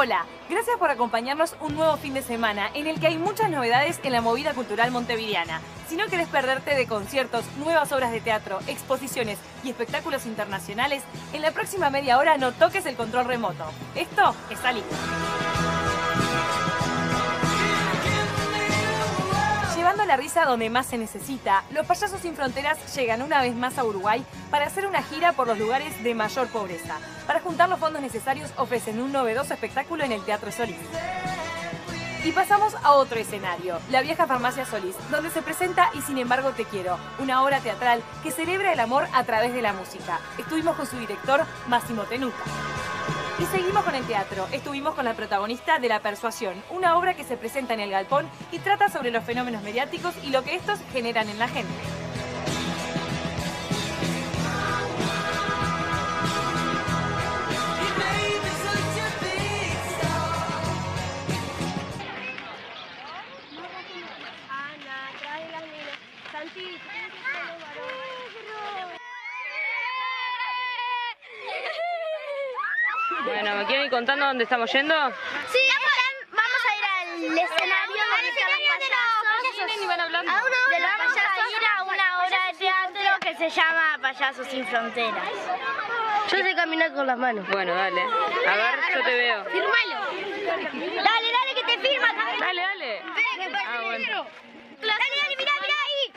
Hola, gracias por acompañarnos un nuevo fin de semana en el que hay muchas novedades en la movida cultural montevideana. Si no querés perderte de conciertos, nuevas obras de teatro, exposiciones y espectáculos internacionales, en la próxima media hora no toques el control remoto. Esto es Salir. La risa donde más se necesita, los Payasos Sin Fronteras llegan una vez más a Uruguay para hacer una gira por los lugares de mayor pobreza. Para juntar los fondos necesarios ofrecen un novedoso espectáculo en el Teatro Solís. Y pasamos a otro escenario, la vieja farmacia Solís, donde se presenta Y sin embargo te quiero, una obra teatral que celebra el amor a través de la música. Estuvimos con su director, Máximo Tenuta. Y seguimos con el teatro. Estuvimos con la protagonista de La Persuasión, una obra que se presenta en el galpón y trata sobre los fenómenos mediáticos y lo que estos generan en la gente. Contando dónde estamos yendo? Sí, vamos a ir al escenario están los payasos. Vienen y van hablando. A una de los payasos ir a una obra de teatro que se llama Payasos sin Fronteras. Yo sé caminar con las manos. Bueno, dale. A ver, yo te veo. Firmalo. Dale, dale, que te firma. Dale, dale. Ah, bueno. Dale, dale, mirá, mirá ahí.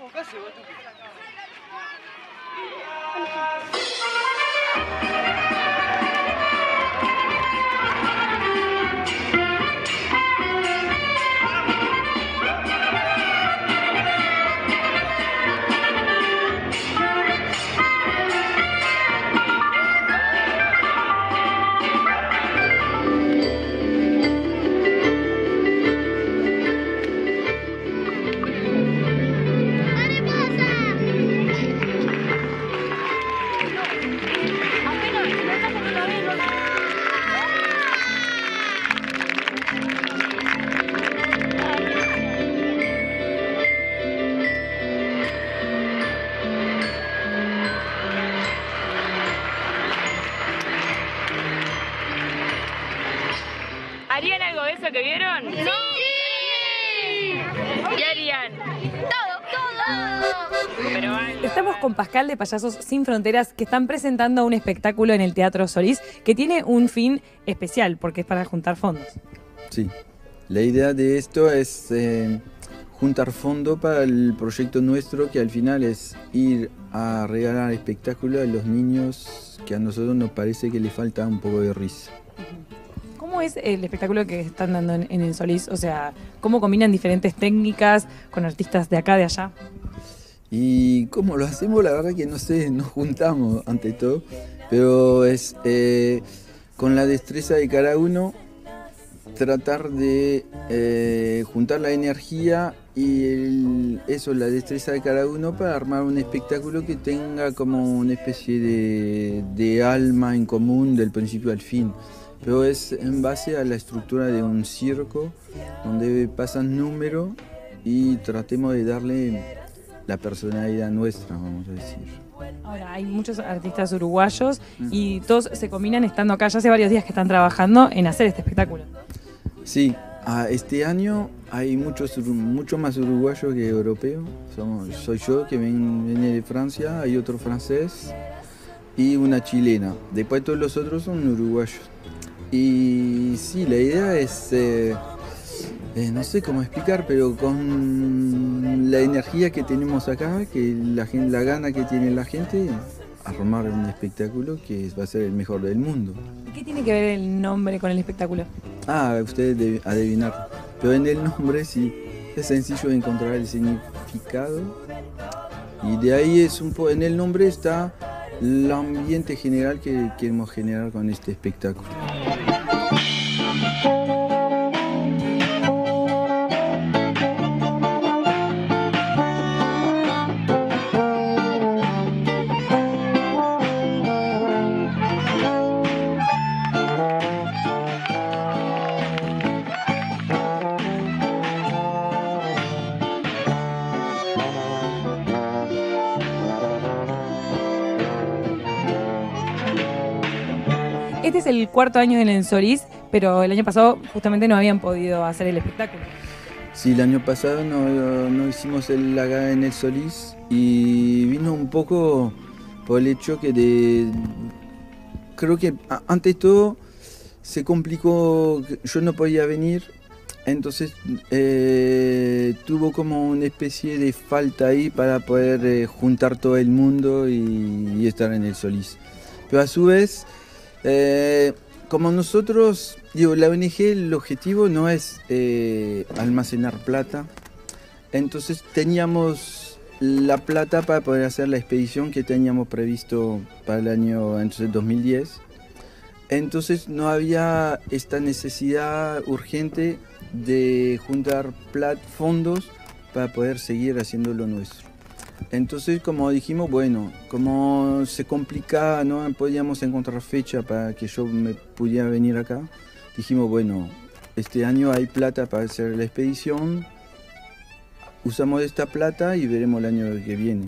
¿Harían algo de eso que vieron? ¡Sí! ¿Qué harían? Todo, todo. Pero algo. Estamos con Pascal de Payasos Sin Fronteras que están presentando un espectáculo en el Teatro Solís que tiene un fin especial porque es para juntar fondos. Sí, la idea de esto es eh, juntar fondo para el proyecto nuestro que al final es ir a regalar espectáculos a los niños que a nosotros nos parece que les falta un poco de risa. ¿Cómo es el espectáculo que están dando en, en el Solís? O sea, ¿cómo combinan diferentes técnicas con artistas de acá, de allá? Y cómo lo hacemos, la verdad que no sé, nos juntamos ante todo, pero es eh, con la destreza de cada uno tratar de eh, juntar la energía y el- eso, la destreza de cada uno para armar un espectáculo que tenga como una especie de, de alma en común del principio al fin. Pero es en base a la estructura de un circo donde pasan números y tratemos de darle la personalidad nuestra, vamos a decir. Ahora, hay muchos artistas uruguayos y todos se combinan estando acá. Ya hace varios días que están trabajando en hacer este espectáculo. Sí, este año hay muchos, mucho más uruguayos que europeos. Somos, soy yo que viene de Francia, hay otro francés y una chilena. Después todos los otros son uruguayos. Y sí, la idea es, eh, eh, no sé cómo explicar, pero con la energía que tenemos acá, que la, la gana que tiene la gente, armar un espectáculo que va a ser el mejor del mundo. ¿Y ¿Qué tiene que ver el nombre con el espectáculo? Ah, ustedes deben adivinar. Pero en el nombre sí, es sencillo encontrar el significado. Y de ahí es un po en el nombre está el ambiente general que queremos generar con este espectáculo. Este es el cuarto año en el Solís, pero el año pasado justamente no habían podido hacer el espectáculo. Sí, el año pasado no, no hicimos el laga en el Solís y vino un poco por el hecho que de... Creo que antes todo se complicó, yo no podía venir, entonces eh, tuvo como una especie de falta ahí para poder eh, juntar todo el mundo y, estar en el Solís. Pero a su vez, eh, como nosotros, digo, la ONG el objetivo no es almacenar plata, entonces teníamos la plata para poder hacer la expedición que teníamos previsto para el año entonces 2010 entonces no había esta necesidad urgente de juntar fondos para poder seguir haciendo lo nuestro. Entonces, como dijimos, bueno, como se complicaba, no podíamos encontrar fecha para que yo me pudiera venir acá, dijimos, bueno, este año hay plata para hacer la expedición, usamos esta plata y veremos el año que viene.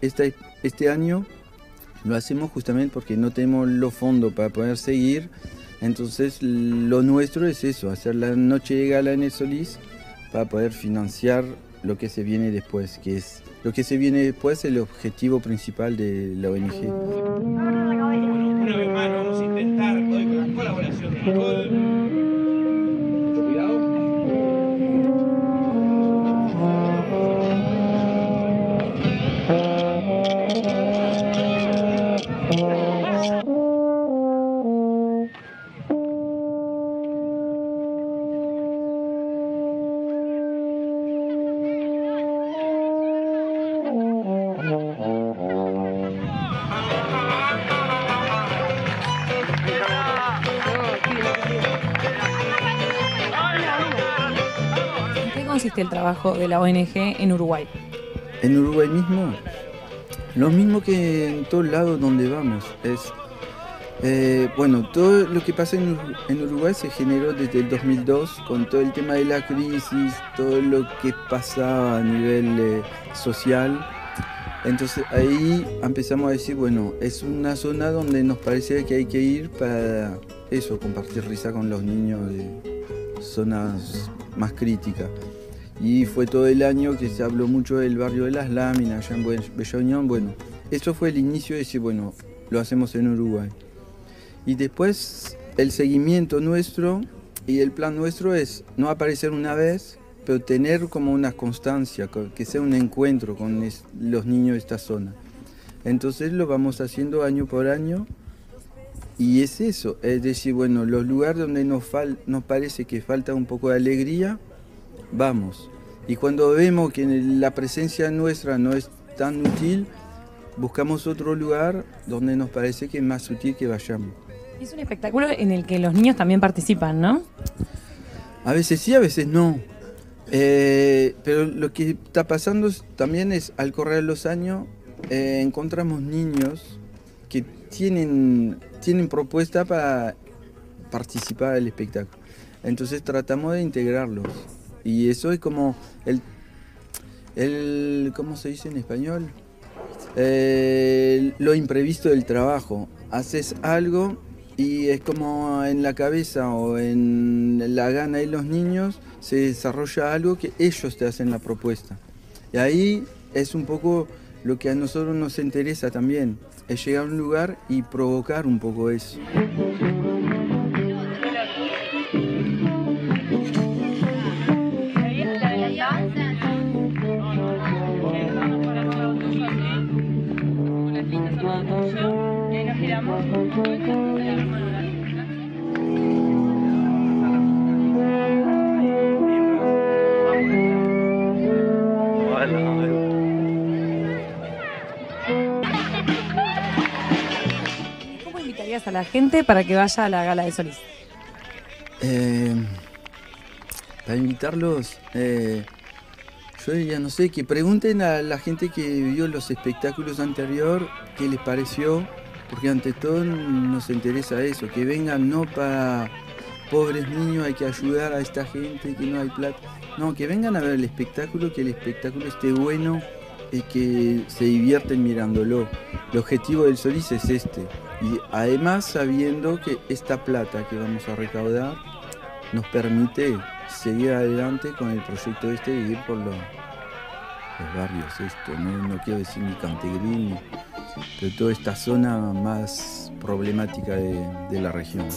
Este, este año lo hacemos justamente porque no tenemos los fondos para poder seguir. Entonces lo nuestro es eso, hacer la noche de gala en el Solís para poder financiar lo que se viene después, que es lo que se viene después el objetivo principal de la ONG. Una vez más vamos a intentar hoy con la colaboración de el trabajo de la ONG en Uruguay? En Uruguay mismo, lo mismo que en todos lados donde vamos. Es, eh, bueno, todo lo que pasa en, Uruguay se generó desde el 2002 con todo el tema de la crisis, todo lo que pasaba a nivel eh, social. Entonces ahí empezamos a decir, bueno, es una zona donde nos parece que hay que ir para eso, compartir risa con los niños de zonas más críticas. Y fue todo el año que se habló mucho del barrio de las láminas, allá en Bella Unión. Bueno, eso fue el inicio de decir, bueno, lo hacemos en Uruguay. Y después el seguimiento nuestro y el plan nuestro es no aparecer una vez, pero tener como una constancia, que sea un encuentro con los niños de esta zona. Entonces lo vamos haciendo año por año y es eso, es decir, bueno, los lugares donde nos, nos parece que falta un poco de alegría, vamos. Y cuando vemos que la presencia nuestra no es tan útil, buscamos otro lugar donde nos parece que es más útil que vayamos. Es un espectáculo en el que los niños también participan, ¿no? A veces sí, a veces no. Eh, pero lo que está pasando también es, al correr los años, eh, encontramos niños que tienen, tienen propuesta para participar del espectáculo. Entonces tratamos de integrarlos. Y eso es como el, el ¿cómo se dice en español? lo imprevisto del trabajo. Haces algo y es como en la cabeza o en la gana de los niños se desarrolla algo que ellos te hacen la propuesta. Y ahí es un poco lo que a nosotros nos interesa también, es llegar a un lugar y provocar un poco eso. La gente para que vaya a la gala de Solís? Eh, para invitarlos, eh, yo ya no sé, que pregunten a la gente que vio los espectáculos anteriores qué les pareció, porque ante todo nos interesa eso, que vengan no para pobres niños, hay que ayudar a esta gente, que no hay plata, no, que vengan a ver el espectáculo, que el espectáculo esté bueno y que se divierten mirándolo. El objetivo del Solís es este, Y además sabiendo que esta plata que vamos a recaudar nos permite seguir adelante con el proyecto este de ir por los, barrios, esto, ¿no? quiero decir ni Cantegrín, pero toda esta zona más problemática de la región.